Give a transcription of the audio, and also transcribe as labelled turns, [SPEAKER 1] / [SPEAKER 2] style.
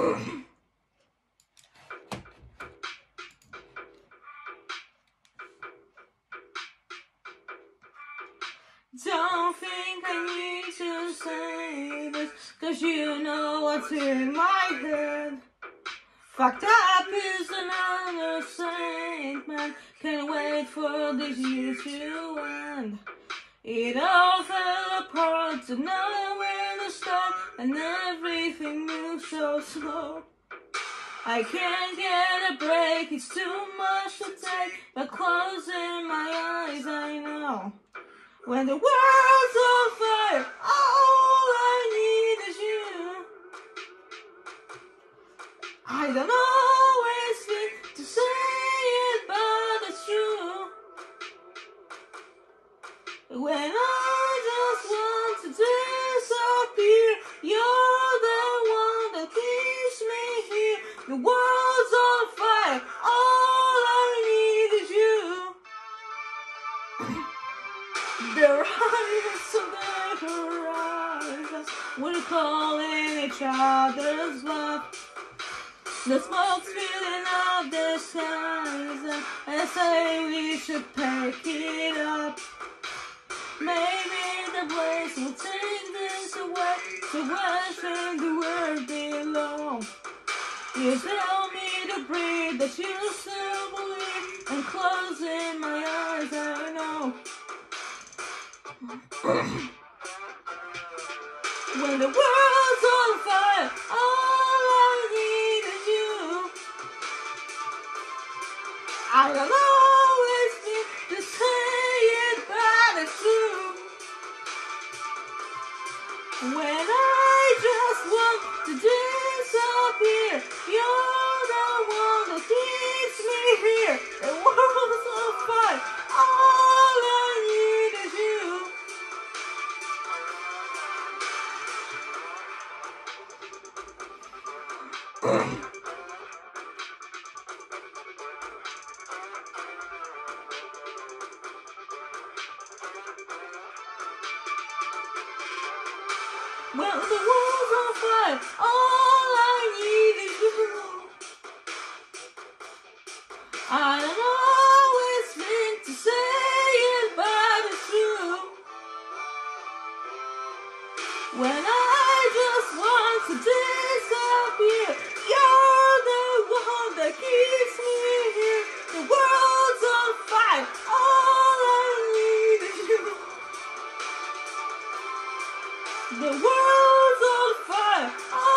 [SPEAKER 1] Don't think I need to say this, cause you know what's in my head. Fucked up is an understatement. Can't wait for this year to end. It all fell apart, to know and everything moves so slow. I can't get a break, it's too much to take, but closing my eyes, I know. When the world's on fire, all I need is you. I don't always need to say it, but it's true. When I we're calling each other's love. The smoke's filling up the skies, and I say we should pack it up. Maybe the place will take this away to where should the world belong. You tell me to breathe, that you still believe, and closing my eyes, I know. When the world's on fire, all I need is you. I don't When the world's on fire, all The world's on fire.